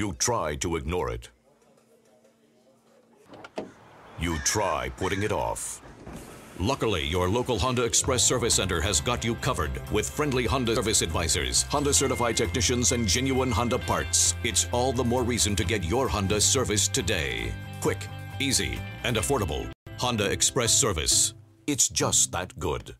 You try to ignore it. You try putting it off. Luckily, your local Honda Express Service Center has got you covered with friendly Honda service advisors, Honda certified technicians, and genuine Honda parts. It's all the more reason to get your Honda serviced today. Quick, easy, and affordable. Honda Express Service. It's just that good.